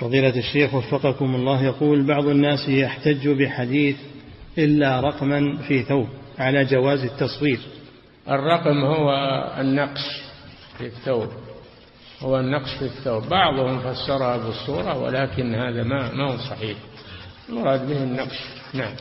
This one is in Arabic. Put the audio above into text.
فضيلة الشيخ وفقكم الله يقول بعض الناس يحتج بحديث إلا رقما في ثوب على جواز التصوير. الرقم هو النقش في الثوب هو النقش في الثوب. بعضهم فسرها بالصورة ولكن هذا ما ما هو صحيح. المراد به النقش نعم.